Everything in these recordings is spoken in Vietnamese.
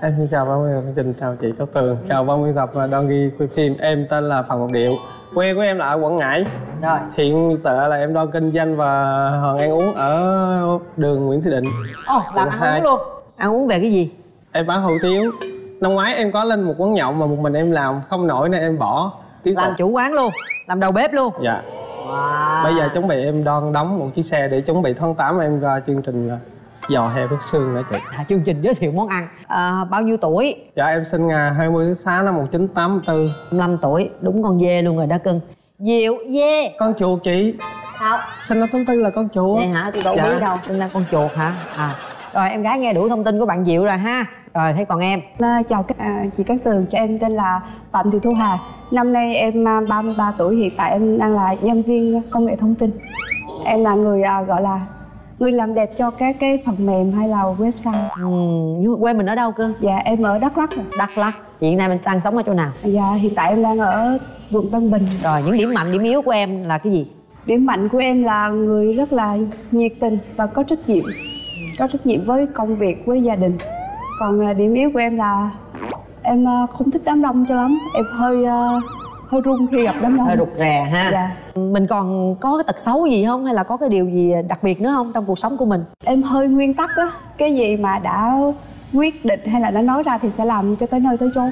Em xin chào ban biên tập chương trình, chào chị Cát Tường, chào ban biên tập và đoàn ghi quay phim. Em tên là Phạm Ngọc Điệu, quê của em là ở Quảng Ngãi. Rồi Hiện tại là em đang kinh doanh và hoàng ăn uống ở đường Nguyễn Thị Định. Ồ, làm Quận ăn uống luôn Ăn uống về cái gì? Em bán hủ tiếu. Năm ngoái em có lên một quán nhậu mà một mình em làm không nổi nên em bỏ. Tiếp Làm tục. chủ quán luôn Làm đầu bếp luôn Dạ. wow. Bây giờ chuẩn bị em đang đóng một chiếc xe để chuẩn bị tháng 8 em ra chương trình giò heo rút xương nữa chị. à, Chương trình giới thiệu món ăn à, Bao nhiêu tuổi? Dạ em sinh ngày 20 tháng 6 năm 1984. 5 tuổi Đúng con dê luôn rồi đó cưng Diệu dê Con chuột chị, Sao? sinh năm 84 là con chuột. Vậy hả? Tôi đâu Dạ. biết đâu Tôi là con chuột hả? À rồi em gái nghe đủ thông tin của bạn Diệu rồi ha Rồi thế còn em À, chào các à, chị Cát Tường, cho em tên là Phạm Thị Thu Hà. Năm nay em à, 33 tuổi, hiện tại em đang là nhân viên công nghệ thông tin. Em là người à, gọi là người làm đẹp cho các cái phần mềm hay là website. ừ, quê mình ở đâu cưng? Dạ em ở Đắk Lắk. rồi. Đắk Lắk Hiện nay mình đang sống ở chỗ nào? Dạ hiện tại em đang ở quận Tân Bình. Rồi những điểm mạnh, điểm yếu của em là cái gì? Điểm mạnh của em là người rất là nhiệt tình và có trách nhiệm. Có trách nhiệm với công việc, với gia đình. Còn à, điểm yếu của em là em à, không thích đám đông cho lắm. Em hơi à, hơi run khi gặp đám đông. Hơi rụt rè ha Dạ. Mình còn có cái tật xấu gì không? Hay là có cái điều gì đặc biệt nữa không trong cuộc sống của mình? em hơi nguyên tắc á cái gì mà đã quyết định hay là đã nói ra thì sẽ làm cho tới nơi tới chốn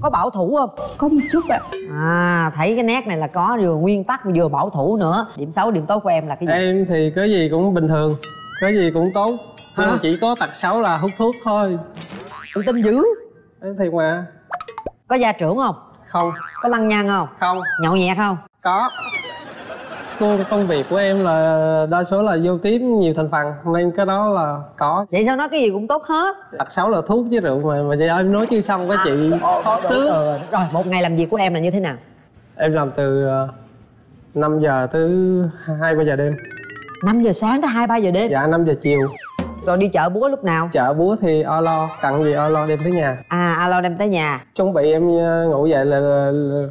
Có bảo thủ không? có một chút ạ À, thấy cái nét này là có vừa nguyên tắc vừa bảo thủ nữa Điểm xấu, điểm tốt của em là cái gì? Em thì cái gì cũng bình thường, cái gì cũng tốt. Nhưng Hả? mà chỉ có tật xấu là hút thuốc thôi. Tự tin dữ Em thiệt mà. Có gia trưởng không? Không, Có lăng nhăng không? không, Nhậu nhẹt không? có. Cô công việc của em là đa số là vô tiếp nhiều thành phần nên cái đó là có. Vậy sao nói cái gì cũng tốt hết Tật xấu là thuốc với rượu mà mà giờ em nói chưa xong cái chị khó trước. ừ. Rồi, một ngày làm việc của em là như thế nào? Em làm từ ờ, 5 giờ tới 2 3 giờ đêm. 5 giờ sáng tới 2 3 giờ đêm Dạ 5 giờ chiều. Rồi đi chợ búa lúc nào? Chợ búa thì o lo, cần gì o lo đem tới nhà. À, alo đem tới nhà Chuẩn bị em ờ, ngủ dậy là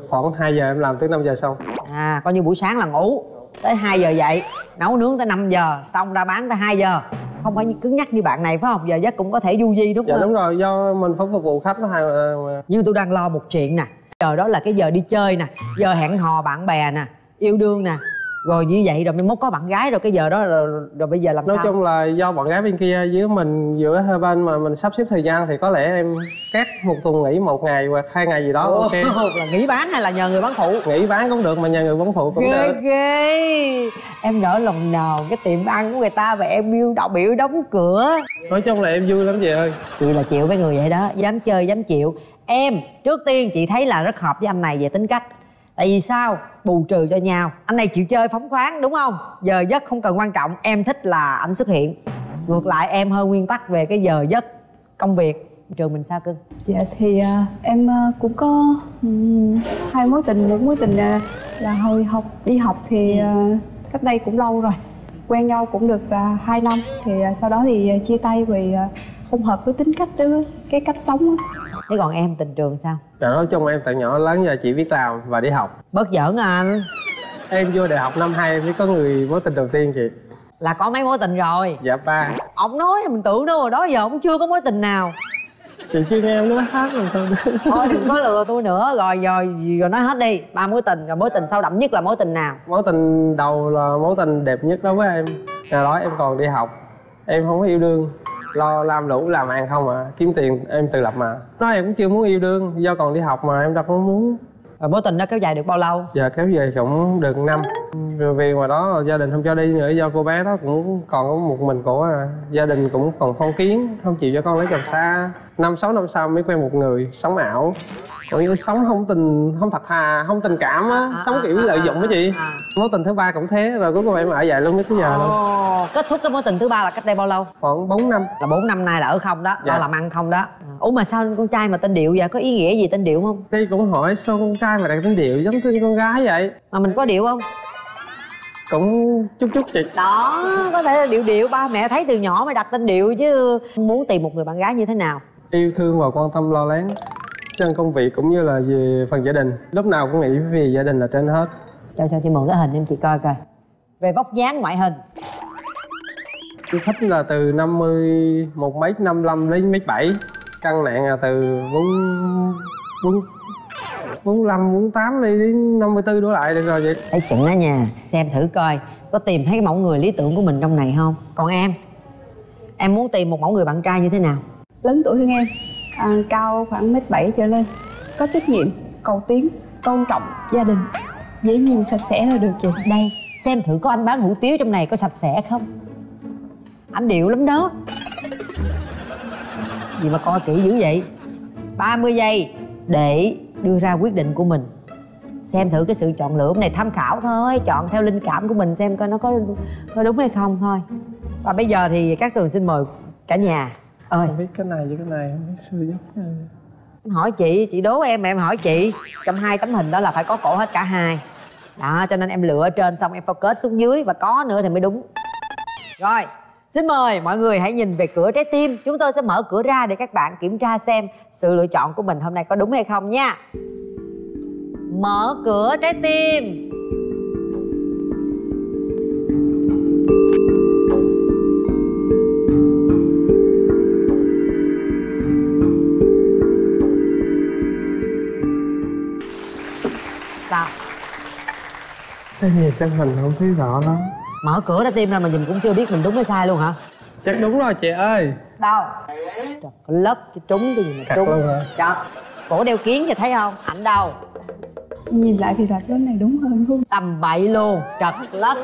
khoảng 2 giờ em làm tới 5 giờ xong. À, coi như buổi sáng là ngủ Tới 2 giờ dậy Nấu nướng tới 5 giờ Xong ra bán tới 2 giờ. Không phải như cứng nhắc như bạn này phải không? Giờ giấc cũng có thể du di đúng Dạ không? đúng rồi, do mình phải phục vụ khách nó hay là Nhưng tôi đang lo một chuyện nè. Giờ đó là cái giờ đi chơi nè. Giờ hẹn hò bạn bè nè. Yêu đương nè Rồi như vậy rồi mới mốt có bạn gái rồi cái giờ đó rồi, rồi bây giờ làm nói sao? chung là do bọn gái bên kia với mình giữa hai bên mà mình sắp xếp thời gian thì có lẽ em cắt một tuần nghỉ một ngày hoặc hai ngày gì đó Ồ, ok. là nghỉ bán hay là nhờ người bán phụ? nghỉ bán cũng được mà nhà người bán phụ cũng ghê được. ghê. Em nỡ lòng nào cái tiệm ăn của người ta mà em yêu đậu biểu đóng cửa. Nói chung là em vui lắm chị ơi. Chị là chịu với người vậy đó dám chơi dám chịu. Em trước tiên chị thấy là rất hợp với anh này về tính cách tại vì sao? Bù trừ cho nhau. Anh này chịu chơi phóng khoáng đúng không? Giờ giấc không cần quan trọng. Em thích là anh xuất hiện. Ngược lại em hơi nguyên tắc về cái giờ giấc công việc. Trường mình sao cưng? Dạ thì uh, em uh, cũng có um, hai mối tình. Một mối tình uh, là hồi học đi học thì uh, cách đây cũng lâu rồi. Quen nhau cũng được uh, hai năm. Thì uh, sau đó thì uh, chia tay vì uh, không hợp với tính cách với cái cách sống á. thế còn em tình trường sao? Dạ, nói chung em từ nhỏ lớn giờ chỉ biết làm và đi học. Bớt giỡn à anh. Em vô đại học năm hai em mới có người mối tình đầu tiên chị. Là có mấy mối tình rồi? Dạ ba. Ông nói mình tưởng đâu rồi đó giờ ông chưa có mối tình nào. Chị chưa nghe em nói hát làm sao? Được thôi đừng có lừa tôi nữa. Rồi rồi rồi nói hết đi. Ba mối tình rồi mối tình sâu đậm nhất là mối tình nào? Mối tình đầu là mối tình đẹp nhất đối với em. Ngày đó em còn đi học. Em không có yêu đương lo làm lũ làm ăn không à? Kiếm tiền em tự lập mà. Nói em cũng chưa muốn yêu đương. Do còn đi học mà em đâu có muốn. Rồi mối tình đó kéo dài được bao lâu? Giờ kéo về cũng được năm. Rồi vì ngoài đó gia đình không cho đi nữa do cô bé đó cũng còn có một mình cổ à. Gia đình cũng còn phong kiến không chịu cho con lấy chồng xa. Năm sáu năm sau mới quen một người sống ảo còn như sống không tình không thật thà không tình cảm á. À, sống à, kiểu à, lợi à, dụng á chị. à. mối tình thứ ba cũng thế rồi cuối cùng em ở dài luôn đến tới giờ luôn. Ồ, kết thúc cái mối tình thứ ba là cách đây bao lâu? Khoảng 4 năm. Là 4 năm nay là ở không đó Dạ. lo làm ăn không đó. Ủa mà sao con trai mà tên điệu vậy? Có ý nghĩa gì tên điệu không? Đi cũng hỏi sao con trai mà đặt tính điệu giống như con gái vậy? Mà mình có điệu không? Cũng chút chút chị. Đó có thể là điệu điệu ba mẹ thấy từ nhỏ mới đặt tên điệu chứ. Muốn tìm một người bạn gái như thế nào? Yêu thương và quan tâm lo lắng trên công việc cũng như là về phần gia đình. Lúc nào cũng nghĩ về gia đình là trên hết. Cho cho chị mượn cái hình em chị coi coi. Về vóc dáng ngoại hình. Tôi thích là từ 50 một mét 55 đến mét 7 cân nặng là từ bốn bốn bốn năm bốn tám đi đến năm mươi tư đổ lại được rồi vậy thấy chừng đó nha. Xem thử coi có tìm thấy cái mẫu người lý tưởng của mình trong này không? Còn em em muốn tìm một mẫu người bạn trai như thế nào? Lớn tuổi hơn em à, cao khoảng mét bảy trở lên. Có trách nhiệm cầu tiến tôn trọng gia đình. Dễ nhìn sạch sẽ là được chị đây xem thử có anh bán hủ tiếu trong này có sạch sẽ không? Anh điệu lắm đó. Gì mà coi kỹ dữ vậy? 30 giây để đưa ra quyết định của mình. Xem thử cái sự chọn lựa này tham khảo thôi. Chọn theo linh cảm của mình xem coi nó có có đúng hay không thôi. Và bây giờ thì các tường xin mời cả nhà ơi. Không biết cái này với cái này không biết sư giúp này. em hỏi chị chị đố em mà em hỏi chị. Trong hai tấm hình đó là phải có cổ hết cả hai. Đó cho nên em lựa trên xong em focus xuống dưới và có nữa thì mới đúng. Rồi xin mời mọi người hãy nhìn về cửa trái tim. Chúng tôi sẽ mở cửa ra để các bạn kiểm tra xem sự lựa chọn của mình hôm nay có đúng hay không nha. Mở cửa trái tim cái gì? Trên hình không thấy rõ lắm. Mở cửa ra tim ra mà nhìn cũng chưa biết mình đúng hay sai luôn hả? Chắc đúng rồi chị ơi. Đâu? Trời, lất chứ trúng cái gì mà Chặt trúng. luôn hả? chặt cổ đeo kiến thì thấy không? Ảnh đâu? Nhìn lại thì đặt lớn này đúng hơn không? Tầm bậy luôn trật lất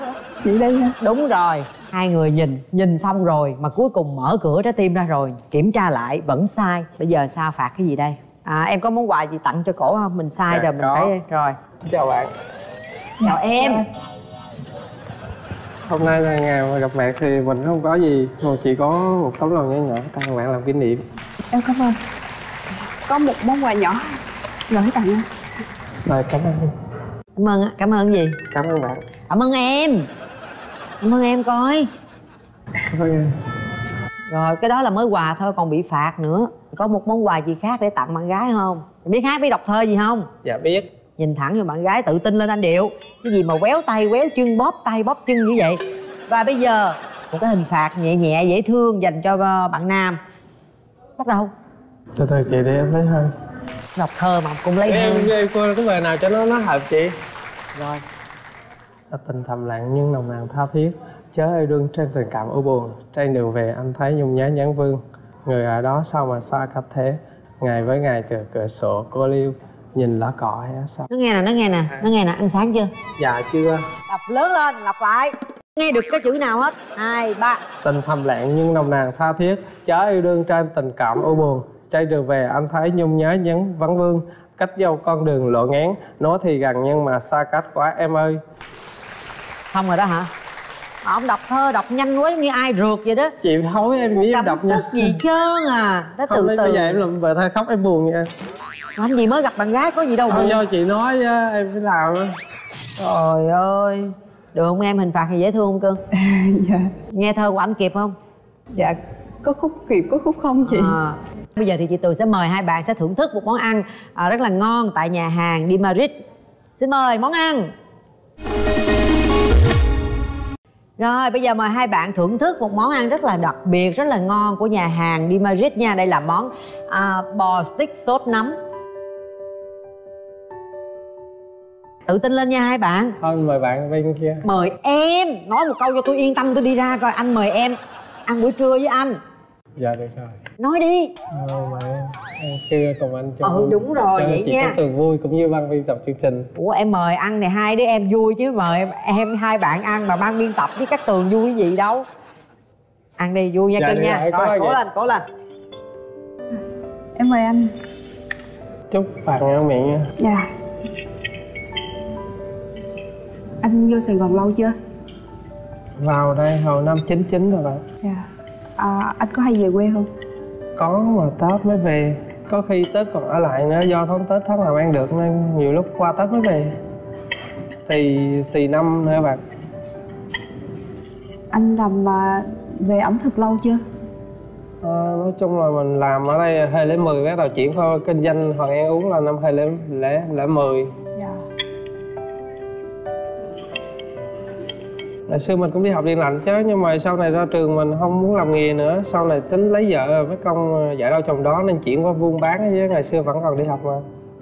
chị đây ha đúng rồi. Hai người nhìn nhìn xong rồi mà cuối cùng mở cửa trái tim ra rồi kiểm tra lại vẫn sai. Bây giờ sao phạt cái gì đây? À em có món quà gì tặng cho cổ không? Mình sai Dạ, rồi mình có. phải rồi. Chào bạn chào em. Hôm nay là ngày mà gặp bạn thì mình không có gì mà chỉ có một tấm lòng nhỏ nhỏ tặng bạn làm kỷ niệm. Em cảm ơn. Có một món quà nhỏ. Gửi tặng anh rồi cảm ơn. Cảm ơn cảm ơn gì? Cảm ơn bạn. Cảm ơn em. Cảm ơn em coi. Cảm ơn em. Rồi cái đó là mới quà thôi còn bị phạt nữa. Có một món quà gì khác để tặng bạn gái không? Biết hát biết đọc thơ gì không? Dạ biết nhìn thẳng vào bạn gái tự tin lên anh điệu. Cái gì mà quéo tay quéo chân bóp tay bóp chân như vậy? Và bây giờ một cái hình phạt nhẹ nhẹ dễ thương dành cho ờ, bạn nam. Bắt đầu. Từ từ chị để em lấy hơi. Đọc thơ mà cũng lấy em hơn em coi cái bài nào cho nó nó hợp chị? Rồi. Ta tình thầm lặng nhưng nồng nàn tha thiết. Chớ ai đương trên tình cảm u buồn. Trên đường về anh thấy nhung nhớ nhắn vương. Người ở đó sao mà xa cách thế? Ngày với ngày từ cửa sổ cô liêu nhìn lá cỏ hé sao nó nghe nè nó nghe nè nó nghe nè ăn sáng chưa? Dạ chưa. Đọc lớn lên lặp lại. Nghe được cái chữ nào hết? Hai ba. Tình thầm lặng nhưng nồng nàn tha thiết. Chớ yêu đương trên tình cảm u buồn. Trên đường về anh thấy nhung nhớ nhắn vắng vương. Cách dâu con đường lộ ngán nói thì gần nhưng mà xa cách quá em ơi. Xong rồi đó hả? Mà ông đọc thơ đọc nhanh quá giống như ai rượt vậy đó. Chị hối em nghĩ em cảm đọc xúc nha. gì trơn à? Nó Không, từ bây từ. giờ em làm bài thơ khóc em buồn nha làm gì mới gặp bạn gái có gì đâu không buồn do chị nói chứ em phải làm á. Trời ơi được không em? Hình phạt thì dễ thương không cưng dạ. Nghe thơ của anh kịp không? Dạ có khúc kịp có khúc không chị? À. bây giờ thì chị tường sẽ mời hai bạn sẽ thưởng thức một món ăn à, rất là ngon tại nhà hàng Di Madrid xin mời món ăn. Rồi bây giờ mời hai bạn thưởng thức một món ăn rất là đặc biệt rất là ngon của nhà hàng Di Madrid nha. Đây là món à, bò stick sốt nấm tự tin lên nha hai bạn. Thôi mời bạn bên kia. Mời em. Nói một câu cho tôi yên tâm tôi đi ra coi. Anh mời em. Ăn buổi trưa với anh. Dạ được rồi. Nói đi. Thôi mà em. Kêu cùng anh cho Ừ, vui. đúng rồi, cho vậy chị nha. có từ vui cũng như ban biên tập chương trình. Ủa em mời ăn này hai đứa em vui chứ mời em, hai bạn ăn mà ban biên tập với các tường vui gì đâu. Ăn đi vui nha Dạ, cưng nha. có rồi cố vậy. lên cố lên. Em mời anh. Chúc bạn ngon miệng nha. Dạ anh vô Sài Gòn lâu chưa? Vào đây hồi năm 99 rồi bạn Dạ à, Anh có hay về quê không? Có mà Tết mới về Có khi Tết còn ở lại nữa do tháng Tết tháng nào ăn được nên nhiều lúc qua Tết mới về Thì tùy năm nữa bạn Anh làm mà về ẩm thực lâu chưa? À, nói chung là mình làm ở đây 2010 bắt đầu chuyển qua kinh doanh Hoàng An uống là năm 2010 Đại xưa mình cũng đi học điện lạnh chứ nhưng mà sau này ra trường mình không muốn làm nghề nữa. Sau này tính lấy vợ với công ờ, vợ đâu chồng đó nên chuyển qua buôn bán chứ ngày xưa vẫn còn đi học mà.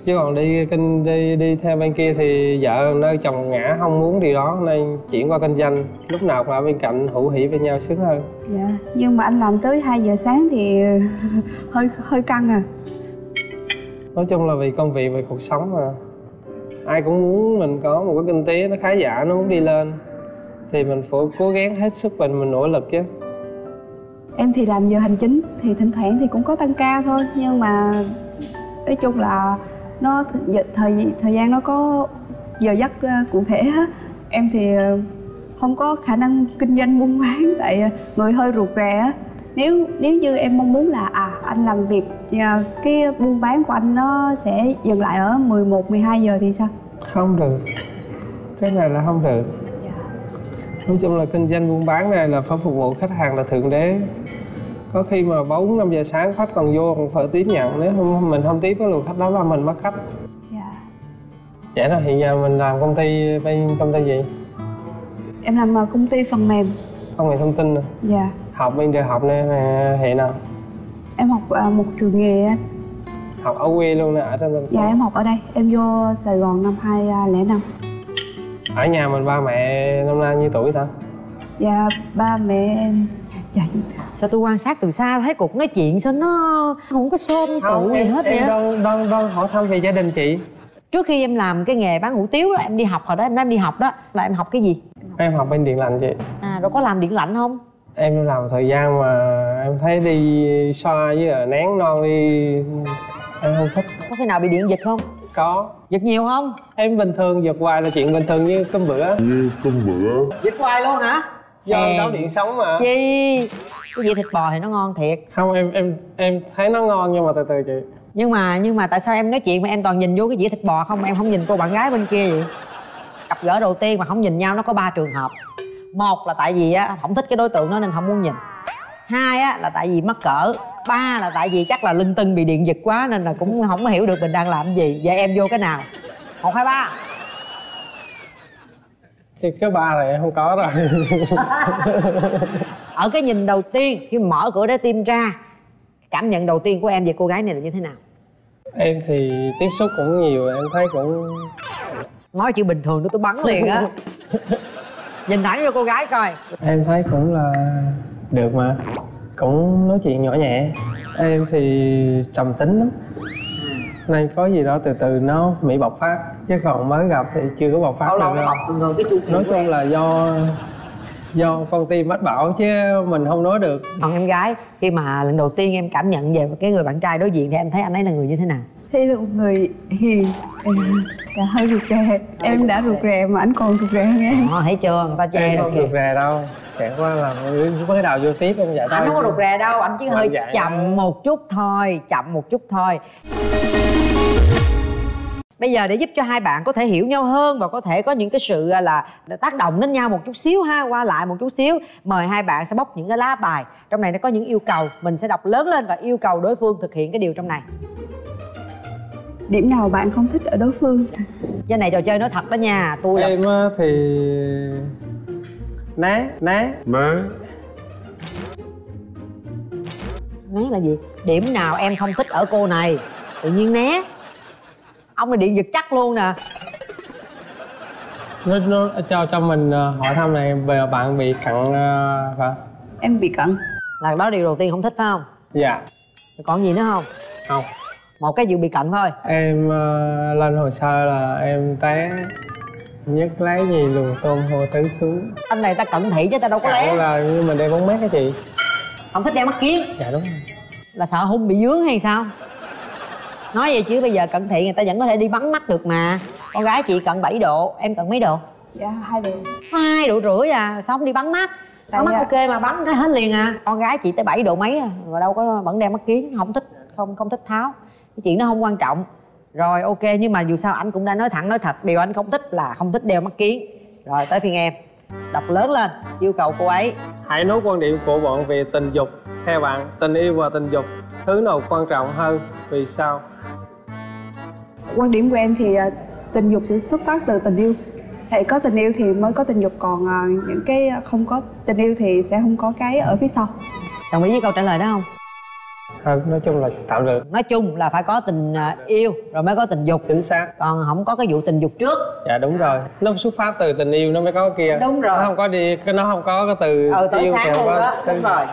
Chứ còn đi kinh đi đi theo bên kia thì vợ nơi chồng ngã không muốn điều đó nên chuyển qua kinh doanh. Lúc nào cũng ở bên cạnh hữu hỉ với nhau sướng hơn. Dạ nhưng mà anh làm tới 2 giờ sáng thì hơi hơi căng à. Nói chung là vì công việc vì cuộc sống mà. Ai cũng muốn mình có một cái kinh tế nó khá giả nó muốn đi lên thì mình phải cố gắng hết sức mình mình nỗ lực chứ em thì làm giờ hành chính thì thỉnh thoảng thì cũng có tăng ca thôi nhưng mà nói chung là nó thời thời gian nó có giờ giấc ờ, cụ thể á em thì ờ, không có khả năng kinh doanh buôn bán tại ờ, người hơi ruột rè á nếu nếu như em mong muốn là à anh làm việc cái buôn bán của anh nó sẽ dừng lại ở 11 12 giờ thì sao? Không được. Cái này là không được. Dạ. Nói chung là kinh doanh buôn bán này là phải phục vụ khách hàng là thượng đế. Có khi mà 4 5 giờ sáng khách còn vô còn phải tiếp nhận nếu không mình không tiếp cái luồng khách đó là mình mất khách. Dạ. Vậy đó hiện giờ mình làm công ty bên công ty gì? Em làm ờ, công ty phần mềm. Công nghệ thông tin à? Dạ học bên đại học này hệ nào em học à, một trường nghề anh học ở quê luôn nè ở trong thành dạ em học ở đây em vô sài gòn năm 2005 ở nhà mình ba mẹ năm nay nhiêu tuổi ta dạ ba mẹ em. Dạ sao tôi quan sát từ xa thấy cuộc nói chuyện sao nó không có xôm tụ gì hết em vậy? đang đang đang hỏi thăm về gia đình chị. Trước khi em làm cái nghề bán hủ tiếu đó em đi học hồi đó em đang đi học đó là em học cái gì? Em học bên điện lạnh chị. À rồi có làm điện lạnh không? Em làm thời gian mà em thấy đi xoa với là nén non đi em không thích. Có khi nào bị điện giật không có. Giật nhiều không? Em bình thường giật hoài là chuyện bình thường như cơm bữa. Như cơm bữa. Giật hoài luôn hả? Do em đấu điện sống mà. Chi? Cái dĩa thịt bò thì nó ngon thiệt. Không em em em thấy nó ngon nhưng mà từ từ chị. Nhưng mà nhưng mà tại sao em nói chuyện mà em toàn nhìn vô cái dĩa thịt bò không? Em không nhìn cô bạn gái bên kia vậy? Gặp gỡ đầu tiên mà không nhìn nhau nó có ba trường hợp. Một là tại vì á không thích cái đối tượng đó nên không muốn nhìn hai á là tại vì mắc cỡ. Ba là tại vì chắc là linh tinh bị điện giật quá nên là cũng không hiểu được mình đang làm gì. Vậy em vô cái nào? Một hai ba. Thì cái ba này em không có rồi. Ở cái nhìn đầu tiên khi mở cửa để tim ra cảm nhận đầu tiên của em về cô gái này là như thế nào? Em thì tiếp xúc cũng nhiều em thấy cũng nói chuyện bình thường đó tôi bắn liền á. Nhìn thẳng vô cô gái coi. Em thấy cũng là được mà. Cũng nói chuyện nhỏ nhẹ. Em thì trầm tính lắm. Nên có gì đó từ từ nó mỹ bộc phát chứ còn mới gặp thì chưa có bộc phát được đâu. nói chung là do do con tim mách bảo chứ mình không nói được. Còn em gái khi mà lần đầu tiên em cảm nhận về cái người bạn trai đối diện thì em thấy anh ấy là người như thế nào? Thấy là một người hiền là hơi rụt rè. Em đã rụt rè mà anh còn rụt rè hơn em ờ, thấy chưa? Người ta che em không rụt rè đâu chẳng qua là mới đầu vô tiếp em vậy thôi anh không có rụt rè đâu anh chỉ hơi chậm một chút thôi chậm một chút thôi. Bây giờ để giúp cho hai bạn có thể hiểu nhau hơn và có thể có những cái sự à, là tác động đến nhau một chút xíu ha, qua lại một chút xíu. Mời hai bạn sẽ bóc những cái lá bài. Trong này nó có những yêu cầu, mình sẽ đọc lớn lên và yêu cầu đối phương thực hiện cái điều trong này. Điểm nào bạn không thích ở đối phương? Cái này trò chơi nói thật đó nha tôi là... em thì né né. Né. Né là gì? Điểm nào em không thích ở cô này? Tự nhiên né. Ông này điện giật chắc luôn nè. Nó, nó cho cho mình ờ, hỏi thăm này giờ bạn bị cận uh, phải em bị cận là đó điều đầu tiên không thích phải không? Dạ. Còn gì nữa không? Không. Một cái vụ bị cận thôi. Em uh, lên hồ sơ là em té nhất lấy gì luồng tôm hồ tứ xuống. Anh này ta cận thị chứ ta đâu có lé. là như mình đeo bóng mát hả chị. Không thích đeo mắt kiến. Dạ đúng rồi. Là sợ hung bị dướng hay sao? Nói vậy chứ bây giờ cận thị người ta vẫn có thể đi bắn mắt được mà. Con gái chị cận 7 độ em cận mấy độ? Dạ hai độ. Hai độ rưỡi à sao không đi bắn mắt? Tại bắn mắt ok mà bắn cái hết liền à. Con gái chị tới 7 độ mấy à mà đâu có vẫn đeo mắt kiến không thích không không thích tháo. Cái chuyện đó không quan trọng rồi ok nhưng mà dù sao anh cũng đã nói thẳng nói thật. Điều anh không thích là không thích đeo mắt kiến. Rồi tới phiên em. Đọc lớn lên yêu cầu cô ấy. Hãy nói quan điểm của bọn về tình dục theo bạn. Tình yêu và tình dục thứ nào quan trọng hơn vì sao? Quan điểm của em thì à, tình dục sẽ xuất phát từ tình yêu. Thì có tình yêu thì mới có tình dục. Còn à, những cái không có tình yêu thì sẽ không có cái ở phía sau. Đồng ý với câu trả lời đó không Thôi, nói chung là tạm được. Nói chung là phải có tình à, yêu rồi mới có tình dục. Chính xác. Còn không có cái vụ tình dục trước. Dạ đúng rồi. Nó xuất phát từ tình yêu nó mới có cái kia. Đúng rồi. nó không có đi nó không có cái từ ừ tới yêu sáng luôn đó. Từ- đúng rồi.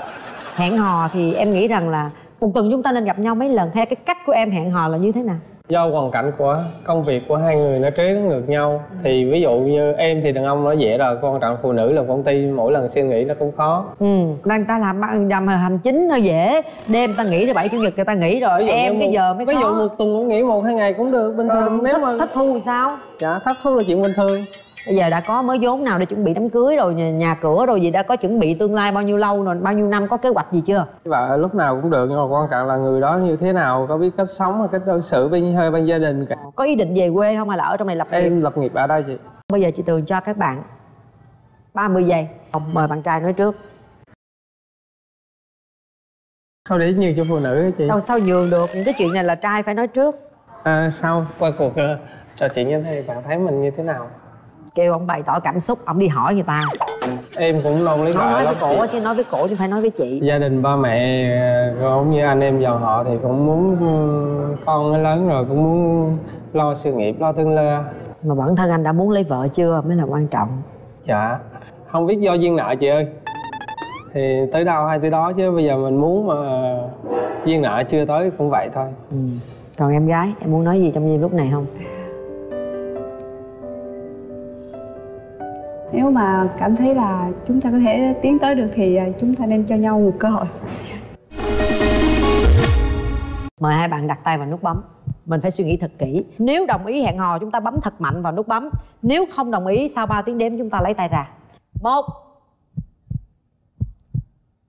Hẹn hò thì em nghĩ rằng là một tuần chúng ta nên gặp nhau mấy lần hay cái cách của em hẹn hò là như thế nào do hoàn cảnh của công việc của hai người nó trái ngược nhau. Thì ví dụ như em thì đàn ông nó dễ rồi quan trọng phụ nữ làm công ty mỗi lần suy nghĩ nó cũng khó. Ừ đang ta làm làm hành chính nó dễ. Đêm ta nghỉ thứ bảy chủ nhật người ta nghỉ rồi em như cái một- giờ mới ví dụ một tuần cũng nghỉ một hai ngày cũng được bình thường nếu thất, mà thất thu thì sao? Dạ thất thu là chuyện bình thường bây giờ đã có mới vốn nào để chuẩn bị đám cưới rồi nhà, nhà cửa rồi gì đã có chuẩn bị tương lai bao nhiêu lâu rồi bao nhiêu năm có kế hoạch gì chưa? Và lúc nào cũng được nhưng mà quan trọng là người đó như thế nào có biết cách sống hay cách đối xử với hơi bên gia đình cả. Có ý định về quê không hay là ở trong này lập nghiệp? Em lập nghiệp ở đây chị. Bây giờ chị tường cho các bạn 30 giây. Mời bạn trai nói trước. Không để nhiều cho phụ nữ đó chị? Đâu sao nhường được? Những cái chuyện này là trai phải nói trước. À, sau qua cuộc ờ, trò chuyện như thế thì bạn thấy mình như thế nào kêu ông bày tỏ cảm xúc ông đi hỏi người ta. Em cũng non lấy nói, vợ với lắm cổ chứ nói với cổ chứ phải nói với chị. Gia đình ba mẹ ờ, cũng như anh em dòng họ thì cũng muốn ừ, con nó lớn rồi cũng muốn lo sự nghiệp lo tương lai. Mà bản thân anh đã muốn lấy vợ chưa mới là quan trọng. Dạ. Không biết do duyên nợ chị ơi. Thì tới đâu hay tới đó chứ bây giờ mình muốn mà duyên nợ chưa tới cũng vậy thôi. Ừ. còn em gái em muốn nói gì trong giây lúc này không nếu mà cảm thấy là chúng ta có thể tiến tới được thì à, chúng ta nên cho nhau một cơ hội. Mời hai bạn đặt tay vào nút bấm. Mình phải suy nghĩ thật kỹ. Nếu đồng ý hẹn hò, chúng ta bấm thật mạnh vào nút bấm. Nếu không đồng ý, sau 3 tiếng đếm chúng ta lấy tay ra. Một,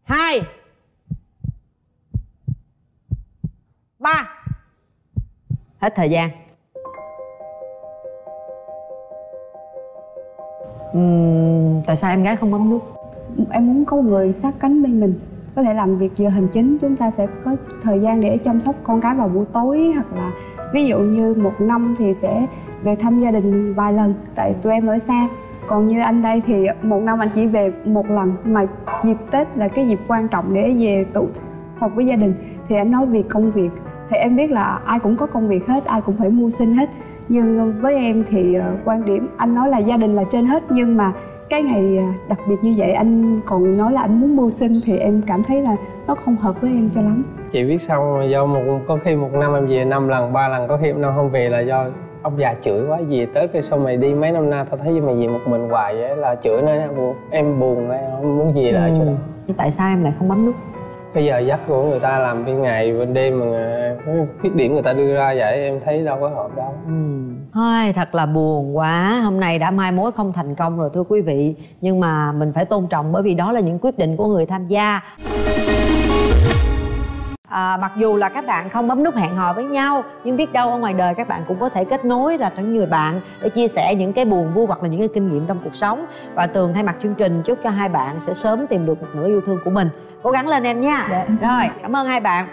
hai, ba. Hết thời gian. Uhm, tại sao em gái không bấm nút? Em muốn có người sát cánh bên mình. Có thể làm việc giờ hành chính chúng ta sẽ có thời gian để chăm sóc con cái vào buổi tối hoặc là ví dụ như một năm thì sẽ về thăm gia đình vài lần tại tụi em ở xa. Còn như anh đây thì một năm anh chỉ về một lần mà dịp tết là cái dịp quan trọng để về tụ họp với gia đình. Thì anh nói về công việc thì em biết là ai cũng có công việc hết ai cũng phải mưu sinh hết nhưng với em thì ờ, quan điểm anh nói là gia đình là trên hết. Nhưng mà cái ngày ờ, đặc biệt như vậy anh còn nói là anh muốn mưu sinh thì em cảm thấy là nó không hợp với em cho lắm. Chị biết sao mà do một có khi một năm em về năm lần ba lần có khi một năm không về là do ông già chửi quá. Về tết cái xong mày đi mấy năm nay tao thấy mày về một mình hoài vậy là chửi nó em buồn này không muốn về lại chỗ đó. Ừ. tại sao em lại không bấm nút bây giờ dắt của người ta làm bên ngày bên đêm mà khuyết điểm người ta đưa ra vậy em thấy đâu có hợp đâu. Ừ. Thôi thật là buồn quá. Hôm nay đã mai mối không thành công rồi thưa quý vị. Nhưng mà mình phải tôn trọng bởi vì đó là những quyết định của người tham gia À, mặc dù là các bạn không bấm nút hẹn hò với nhau nhưng biết đâu ở ngoài đời các bạn cũng có thể kết nối ra những người bạn để chia sẻ những cái buồn vui hoặc là những cái kinh nghiệm trong cuộc sống. Và tường thay mặt chương trình chúc cho hai bạn sẽ sớm tìm được một nửa yêu thương của mình. Cố gắng lên em nha. Dạ. rồi cảm ơn hai bạn